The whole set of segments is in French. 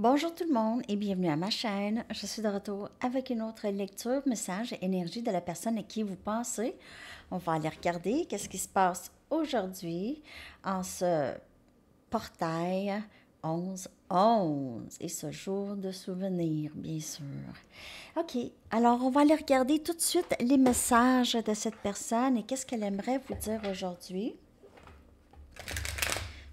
Bonjour tout le monde et bienvenue à ma chaîne. Je suis de retour avec une autre lecture, message et énergie de la personne à qui vous pensez. On va aller regarder qu'est-ce qui se passe aujourd'hui en ce portail 11-11 et ce jour de souvenir, bien sûr. OK, alors on va aller regarder tout de suite les messages de cette personne et qu'est-ce qu'elle aimerait vous dire aujourd'hui.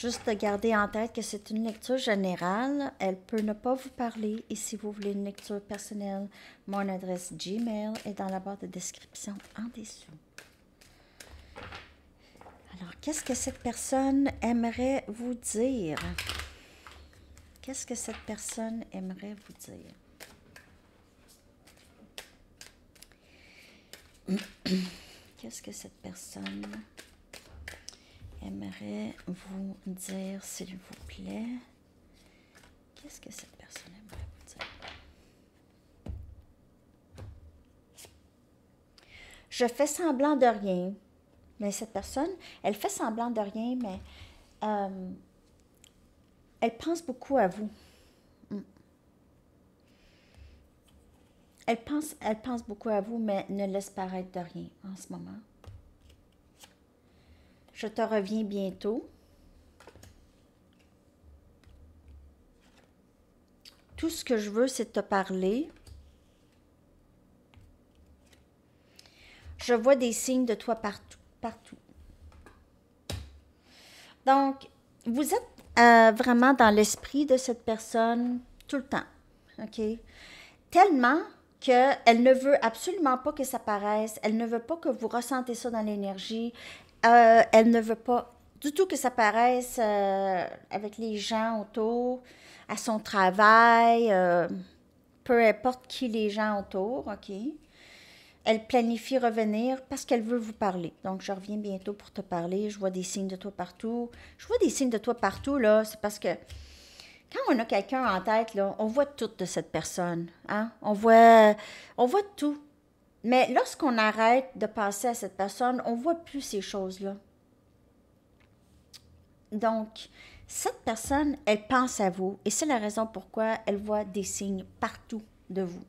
Juste garder en tête que c'est une lecture générale. Elle peut ne pas vous parler. Et si vous voulez une lecture personnelle, mon adresse Gmail est dans la barre de description en dessous. Alors, qu'est-ce que cette personne aimerait vous dire? Qu'est-ce que cette personne aimerait vous dire? Qu'est-ce que cette personne aimerait vous dire, s'il vous plaît? Qu'est-ce que cette personne aimerait vous dire? Je fais semblant de rien. Mais cette personne, elle fait semblant de rien, mais euh, elle pense beaucoup à vous. Mm. Elle pense, elle pense beaucoup à vous, mais ne laisse paraître de rien en ce moment. Je te reviens bientôt. Tout ce que je veux, c'est te parler. Je vois des signes de toi partout. partout. Donc, vous êtes euh, vraiment dans l'esprit de cette personne tout le temps. OK? Tellement qu'elle ne veut absolument pas que ça paraisse, elle ne veut pas que vous ressentez ça dans l'énergie, euh, elle ne veut pas du tout que ça paraisse euh, avec les gens autour, à son travail, euh, peu importe qui les gens autour, OK? Elle planifie revenir parce qu'elle veut vous parler. Donc, je reviens bientôt pour te parler. Je vois des signes de toi partout. Je vois des signes de toi partout, là. C'est parce que quand on a quelqu'un en tête, là, on voit tout de cette personne. Hein? On, voit, on voit tout. Mais lorsqu'on arrête de passer à cette personne, on ne voit plus ces choses-là. Donc, cette personne, elle pense à vous et c'est la raison pourquoi elle voit des signes partout de vous.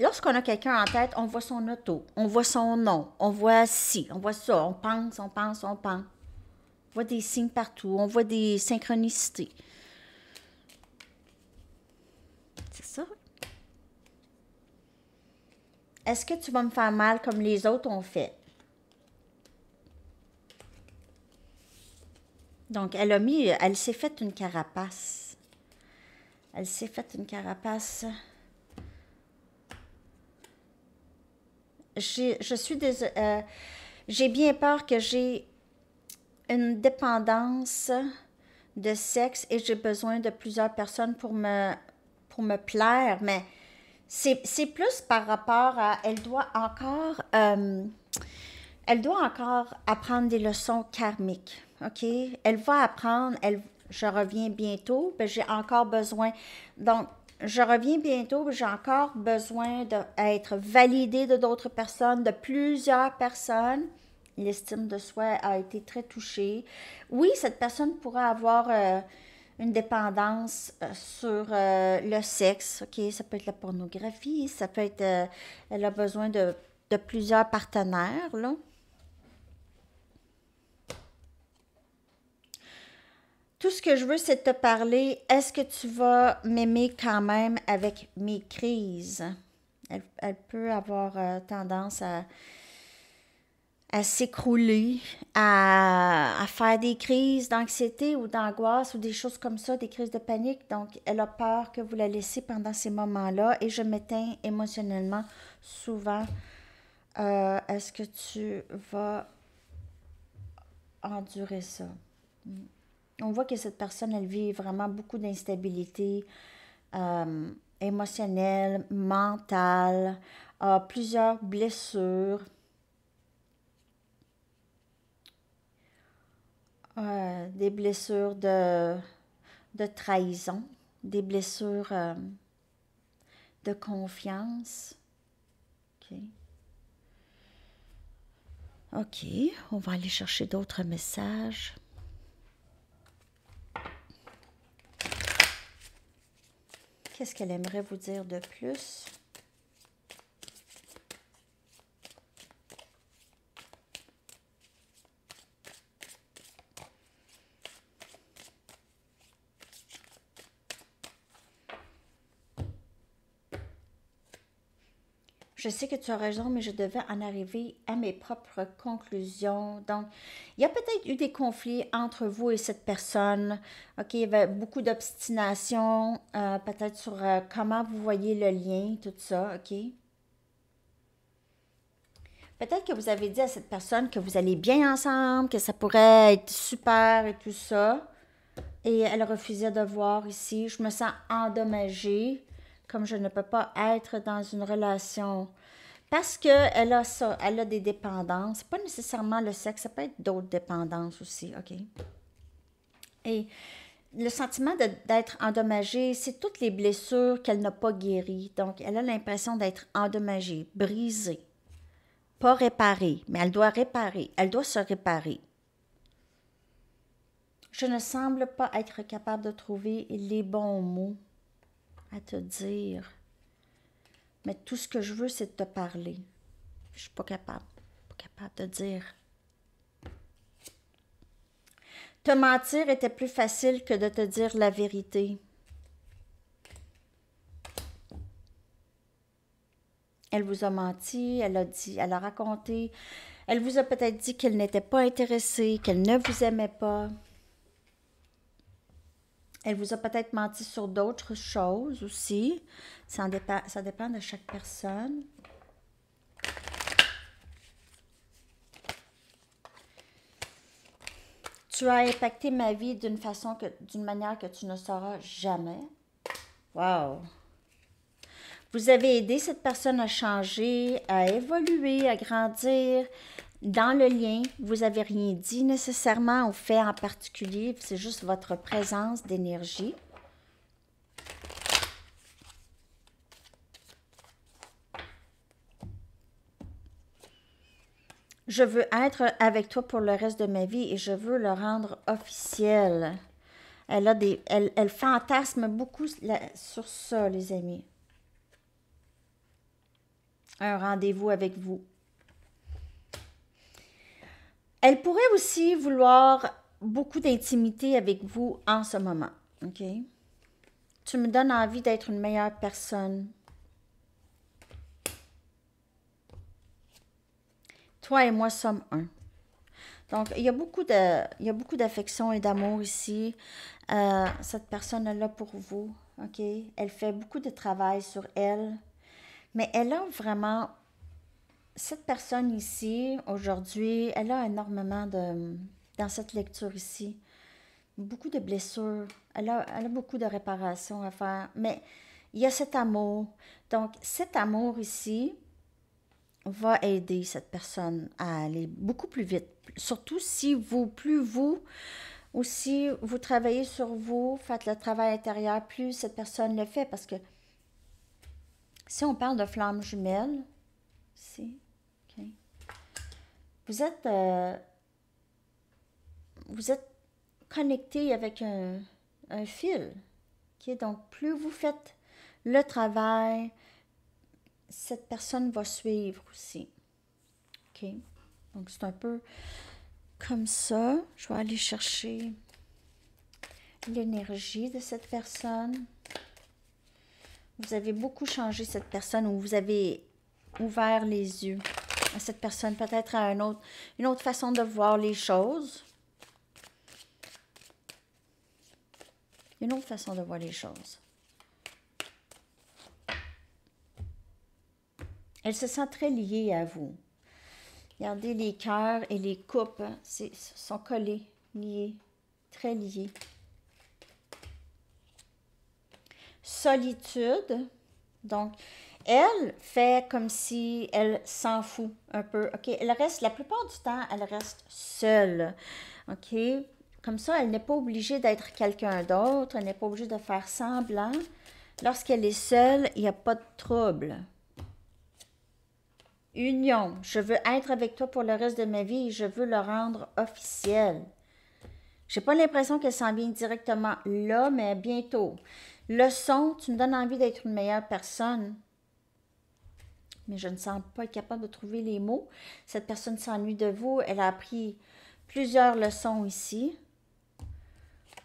lorsqu'on a quelqu'un en tête, on voit son auto, on voit son nom, on voit ci, on voit ça, on pense, on pense, on pense. Voit des signes partout, on voit des synchronicités. C'est ça. Est-ce que tu vas me faire mal comme les autres ont fait? Donc, elle a mis, elle s'est faite une carapace. Elle s'est faite une carapace. Je suis des, euh, j'ai bien peur que j'ai une dépendance de sexe et j'ai besoin de plusieurs personnes pour me, pour me plaire, mais c'est plus par rapport à, elle doit encore, euh, elle doit encore apprendre des leçons karmiques, ok? Elle va apprendre, elle, je reviens bientôt, ben j'ai encore besoin, donc je reviens bientôt, j'ai encore besoin d'être validée de d'autres personnes, de plusieurs personnes l'estime de soi a été très touchée. Oui, cette personne pourrait avoir euh, une dépendance euh, sur euh, le sexe, ça peut être la pornographie, ça peut être, elle a besoin de, plusieurs partenaires, là. Tout ce que je veux, c'est te parler. Est-ce que tu vas m'aimer quand même avec mes crises? Elle peut avoir tendance à, à s'écrouler, à, faire des crises d'anxiété ou d'angoisse ou des choses comme ça, des crises de panique. Donc, elle a peur que vous la laissiez pendant ces moments-là et je m'éteins émotionnellement souvent. Euh, est-ce que tu vas endurer ça? On voit que cette personne, elle vit vraiment beaucoup d'instabilité euh, émotionnelle, mentale, a plusieurs blessures des blessures de, trahison, des blessures euh, de confiance. OK, on va aller chercher d'autres messages. Qu'est-ce qu'elle aimerait vous dire de plus? Je sais que tu as raison, mais je devais en arriver à mes propres conclusions. Donc, il y a peut-être eu des conflits entre vous et cette personne. OK, il y avait beaucoup d'obstination, euh, peut-être sur euh, comment vous voyez le lien, tout ça, OK? Peut-être que vous avez dit à cette personne que vous allez bien ensemble, que ça pourrait être super et tout ça. Et elle refusait de voir ici. Je me sens endommagée comme je ne peux pas être dans une relation parce qu'elle a ça, elle a des dépendances, pas nécessairement le sexe, ça peut être d'autres dépendances aussi, OK? Et le sentiment d'être endommagée, c'est toutes les blessures qu'elle n'a pas guéries. Donc, elle a l'impression d'être endommagée, brisée, pas réparée, mais elle doit réparer, elle doit se réparer. Je ne semble pas être capable de trouver les bons mots à te dire. Mais tout ce que je veux, c'est de te parler. Je suis pas capable, pas capable de dire. Te mentir était plus facile que de te dire la vérité. Elle vous a menti, elle a dit, elle a raconté, elle vous a peut-être dit qu'elle n'était pas intéressée, qu'elle ne vous aimait pas. Elle vous a peut-être menti sur d'autres choses aussi. Ça, dépend, ça dépend de chaque personne. Tu as impacté ma vie d'une façon que, d'une manière que tu ne sauras jamais. Wow! Vous avez aidé cette personne à changer, à évoluer, à grandir, dans le lien, vous n'avez rien dit nécessairement ou fait en particulier, c'est juste votre présence d'énergie. Je veux être avec toi pour le reste de ma vie et je veux le rendre officiel. Elle, a des, elle, elle fantasme beaucoup sur ça, les amis. Un rendez-vous avec vous. Elle pourrait aussi vouloir beaucoup d'intimité avec vous en ce moment. OK? Tu me donnes envie d'être une meilleure personne. Toi et moi sommes un. Donc, il y a beaucoup d'affection et d'amour ici. Euh, cette personne est là pour vous. OK? Elle fait beaucoup de travail sur elle. Mais elle a vraiment cette personne ici, aujourd'hui, elle a énormément de, dans cette lecture ici, beaucoup de blessures. Elle a, elle a beaucoup de réparations à faire. Mais il y a cet amour. Donc, cet amour ici va aider cette personne à aller beaucoup plus vite. Surtout si vous, plus vous, aussi vous travaillez sur vous, faites le travail intérieur, plus cette personne le fait. Parce que si on parle de flamme jumelle, si, vous êtes, euh, vous êtes connecté avec un, fil. Donc, plus vous faites le travail, cette personne va suivre aussi. OK? Donc, c'est un peu comme ça. Je vais aller chercher l'énergie de cette personne. Vous avez beaucoup changé cette personne ou vous avez ouvert les yeux à cette personne, peut-être à un autre, une autre façon de voir les choses. Une autre façon de voir les choses. Elle se sent très liée à vous. Regardez, les cœurs et les coupes hein, sont collés, liés, très liés. Solitude. Donc, elle fait comme si elle s'en fout un peu. OK? Elle reste, la plupart du temps, elle reste seule. OK? Comme ça, elle n'est pas obligée d'être quelqu'un d'autre. Elle n'est pas obligée de faire semblant. Lorsqu'elle est seule, il n'y a pas de trouble. union. Je veux être avec toi pour le reste de ma vie et je veux le rendre officiel. J'ai pas l'impression qu'elle s'en vient directement là, mais bientôt. Le son, tu me donnes envie d'être une meilleure personne. Mais je ne sens pas être capable de trouver les mots. Cette personne s'ennuie de vous. Elle a appris plusieurs leçons ici.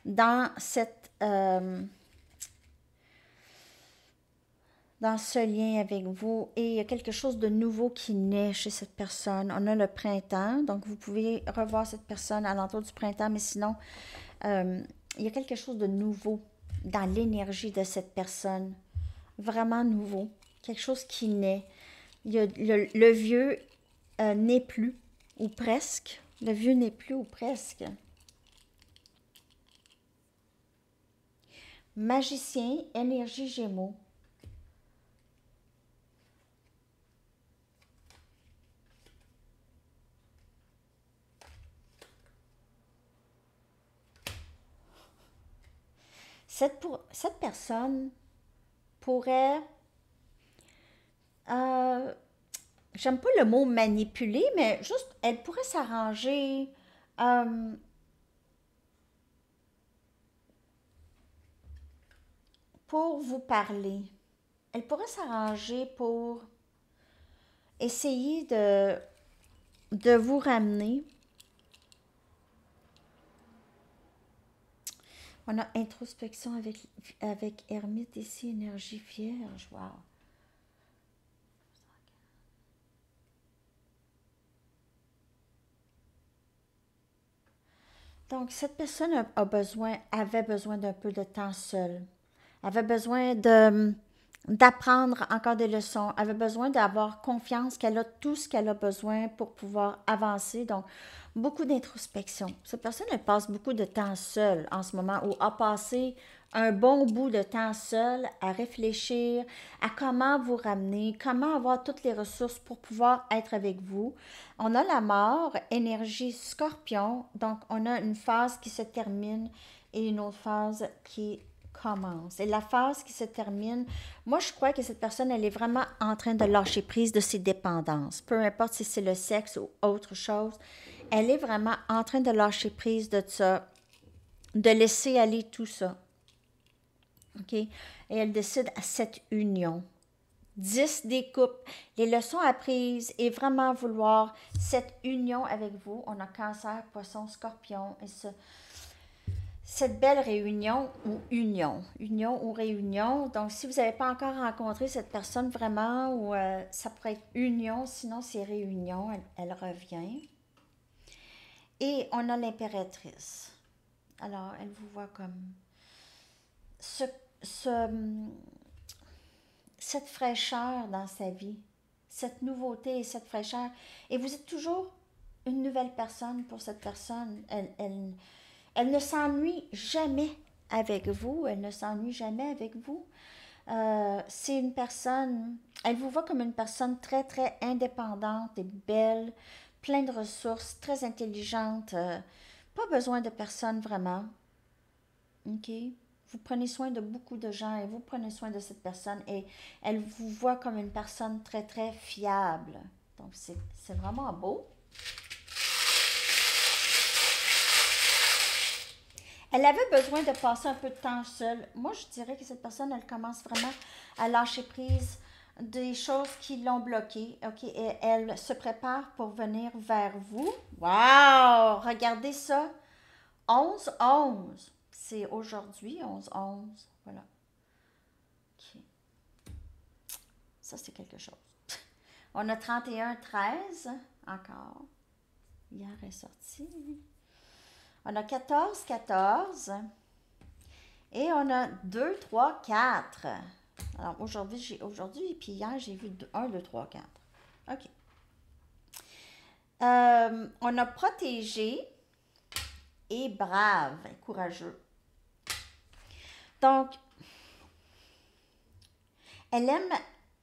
Dans cette. Euh, dans ce lien avec vous et il y a quelque chose de nouveau qui naît chez cette personne. On a le printemps, donc vous pouvez revoir cette personne à l'entour du printemps, mais sinon, euh, il y a quelque chose de nouveau dans l'énergie de cette personne. Vraiment nouveau. Quelque chose qui naît. Il y a le, vieux euh, n'est plus, ou presque. Le vieux n'est plus, ou presque. Magicien, énergie Gémeaux. Cette, pour, cette personne pourrait... Euh, J'aime pas le mot manipuler, mais juste, elle pourrait s'arranger. Euh, pour vous parler. Elle pourrait s'arranger pour essayer de, vous ramener On a introspection avec, avec Hermite ici, énergie vierge. Wow. Donc, cette personne avait besoin d'un peu de temps seul. Avait besoin de d'apprendre encore des leçons, avait besoin d'avoir confiance qu'elle a tout ce qu'elle a besoin pour pouvoir avancer. Beaucoup d'introspection. Cette personne, elle passe beaucoup de temps seule en ce moment ou a passé un bon bout de temps seul à réfléchir à comment vous ramener, comment avoir toutes les ressources pour pouvoir être avec vous. On a la mort, énergie scorpion, donc on a une phase qui se termine et une autre phase qui commence. Et la phase qui se termine, moi je crois que cette personne, elle est vraiment en train de lâcher prise de ses dépendances, peu importe si c'est le sexe ou autre chose elle est vraiment en train de lâcher prise de ça, de laisser aller tout ça. OK? Et elle décide à cette union. 10 des coupes, les leçons apprises et vraiment vouloir cette union avec vous. On a cancer, poisson, scorpion et cette belle réunion ou union, union ou réunion. Donc, si vous n'avez pas encore rencontré cette personne vraiment, ou euh, ça pourrait être union, sinon c'est réunion, elle revient. Et on a l'impératrice. Alors, elle vous voit comme ce, cette fraîcheur dans sa vie, cette nouveauté et cette fraîcheur. Et vous êtes toujours une nouvelle personne pour cette personne. Elle, elle, elle ne s'ennuie jamais avec vous, elle ne s'ennuie jamais avec vous. Euh, c'est une personne, elle vous voit comme une personne très, très indépendante et belle, plein de ressources, très intelligente, euh, pas besoin de personne vraiment. OK? Vous prenez soin de beaucoup de gens et vous prenez soin de cette personne et elle vous voit comme une personne très, très fiable. Donc, c'est vraiment beau. Elle avait besoin de passer un peu de temps seule. Moi, je dirais que cette personne, elle commence vraiment à lâcher prise des choses qui l'ont bloquée. OK, et elle se prépare pour venir vers vous. Wow! Regardez ça. 11-11. C'est aujourd'hui, 11-11. Voilà. OK. Ça, c'est quelque chose. On a 31-13 encore. Hier est sorti. On a 14-14. Et on a 2, 3, 4. Alors aujourd'hui, j'ai aujourd'hui, puis hier, j'ai vu 1, 2, 3, 4. OK. Euh, on a protégé et brave, courageux. Donc, elle aime,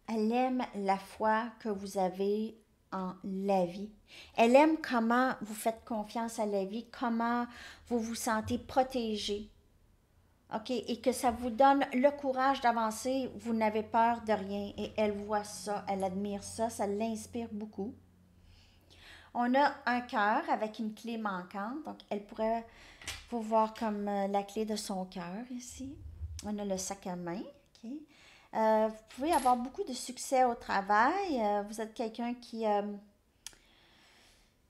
elle aime la foi que vous avez en la vie. Elle aime comment vous faites confiance à la vie, comment vous vous sentez protégé. OK, et que ça vous donne le courage d'avancer, vous n'avez peur de rien. Et elle voit ça, elle admire ça, ça l'inspire beaucoup. On a un cœur avec une clé manquante, donc elle pourrait vous voir comme euh, la clé de son cœur ici. On a le sac à main. OK? Euh, vous pouvez avoir beaucoup de succès au travail. Euh, vous êtes quelqu'un qui,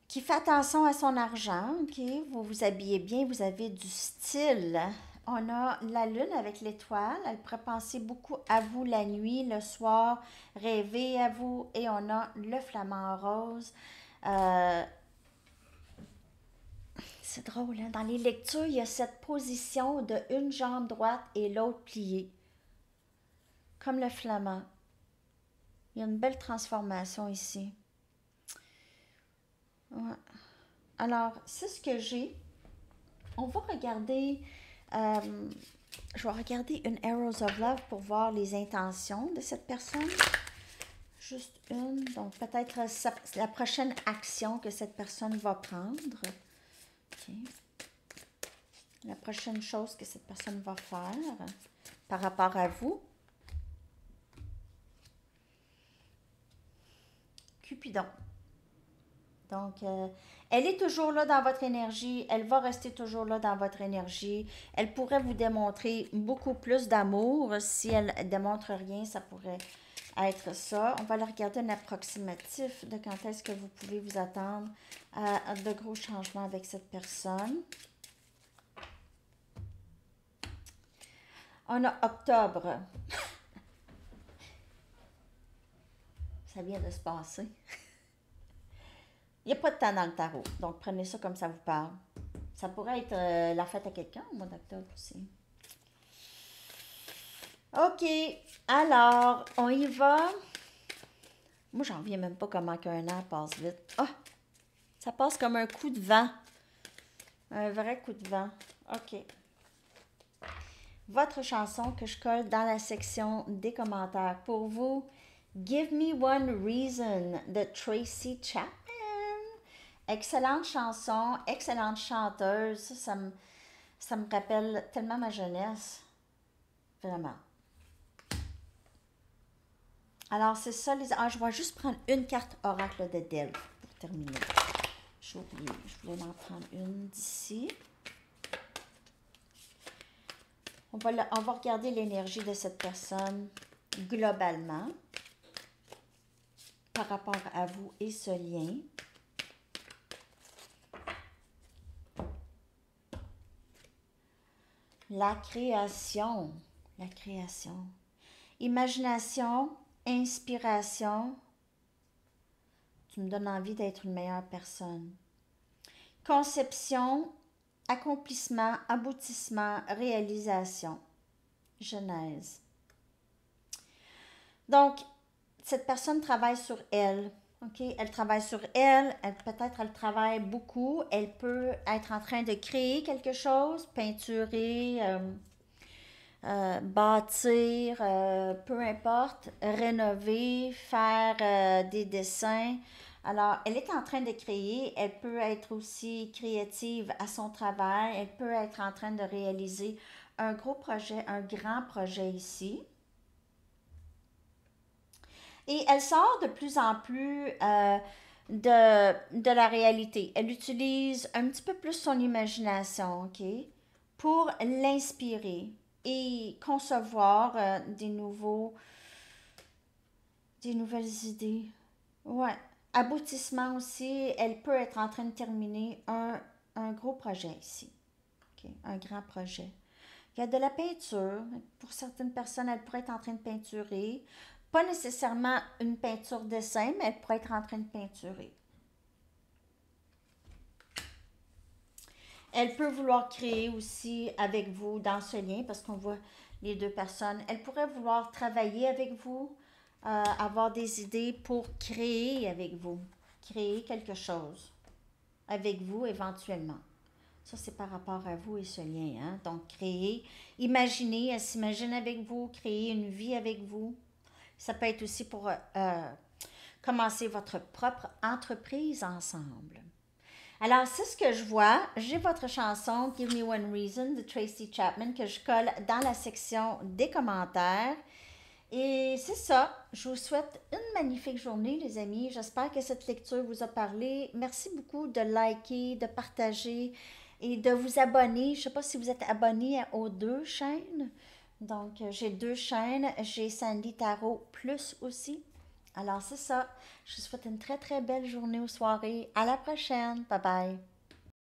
qui fait attention à son argent. OK? Vous vous habillez bien, vous avez du style. On a la lune avec l'étoile. Elle pourrait penser beaucoup à vous la nuit, le soir, rêver à vous. Et on a le flamant rose. Euh, c'est drôle, hein? dans les lectures, il y a cette position de une jambe droite et l'autre pliée, comme le flamand. Il y a une belle transformation ici. Alors, c'est ce que j'ai. On va regarder, euh, je vais regarder une Arrows of Love pour voir les intentions de cette personne. Juste une. Donc, peut-être la prochaine action que cette personne va prendre. La prochaine chose que cette personne va faire par rapport à vous. Cupidon. Donc, euh, elle est toujours là dans votre énergie. Elle va rester toujours là dans votre énergie. Elle pourrait vous démontrer beaucoup plus d'amour. Si elle démontre rien, ça pourrait être ça. On va aller regarder un approximatif de quand est-ce que vous pouvez vous attendre à de gros changements avec cette personne. On a octobre. ça vient de se passer. Il n'y a pas de temps dans le tarot, donc prenez ça comme ça vous parle. Ça pourrait être euh, la fête à quelqu'un au mois d'octobre aussi. OK. Alors, on y va. Moi, j'en viens même pas comment qu'un an passe vite. Ah! Ça passe comme un coup de vent. Un vrai coup de vent. OK. Votre chanson que je colle dans la section des commentaires. Pour vous, Give Me One Reason de Tracy Chapman. Excellente chanson, excellente chanteuse. Ça, me, ça me rappelle tellement ma jeunesse. Vraiment. Alors, c'est ça, les... Ah, je vais juste prendre une carte oracle de Delphes pour terminer. J'ai oublié, je voulais en prendre une d'ici. On va, on va regarder l'énergie de cette personne globalement par rapport à vous et ce lien. La création, la création. Imagination, inspiration, tu me donnes envie d'être une meilleure personne. Conception, accomplissement, aboutissement, réalisation. Genèse. Donc, cette personne travaille sur elle. OK? Elle travaille sur elle, elle peut-être elle travaille beaucoup, elle peut être en train de créer quelque chose, peinturer, euh, euh, bâtir, euh, peu importe, rénover, faire des dessins. Alors, elle est en train de créer, elle peut être aussi créative à son travail, elle peut être en train de réaliser un gros projet, un grand projet ici. Et elle sort de plus en plus de, de la réalité. Elle utilise un petit peu plus son imagination, OK, pour l'inspirer et concevoir euh, des nouveaux des nouvelles idées. Ouais. Aboutissement aussi, elle peut être en train de terminer un, gros projet ici. Un grand projet. Il y a de la peinture. Pour certaines personnes, elle pourrait être en train de peinturer. Pas nécessairement une peinture dessin, mais elle pourrait être en train de peinturer. Elle peut vouloir créer aussi avec vous dans ce lien parce qu'on voit les deux personnes. Elle pourrait vouloir travailler avec vous, euh, avoir des idées pour créer avec vous, créer quelque chose avec vous éventuellement. Ça, c'est par rapport à vous et ce lien. Hein? Donc, créer, imaginer, elle s'imagine avec vous, créer une vie avec vous. Ça peut être aussi pour euh, commencer votre propre entreprise ensemble. Alors, c'est ce que je vois. J'ai votre chanson Give Me One Reason de Tracy Chapman que je colle dans la section des commentaires. Et c'est ça. Je vous souhaite une magnifique journée, les amis. J'espère que cette lecture vous a parlé. Merci beaucoup de liker, de partager et de vous abonner. Je ne sais pas si vous êtes abonné aux deux chaînes. Donc, j'ai deux chaînes. J'ai Sandy Tarot Plus aussi. Alors, c'est ça. Je vous souhaite une très, très belle journée ou soirée. À la prochaine. Bye bye.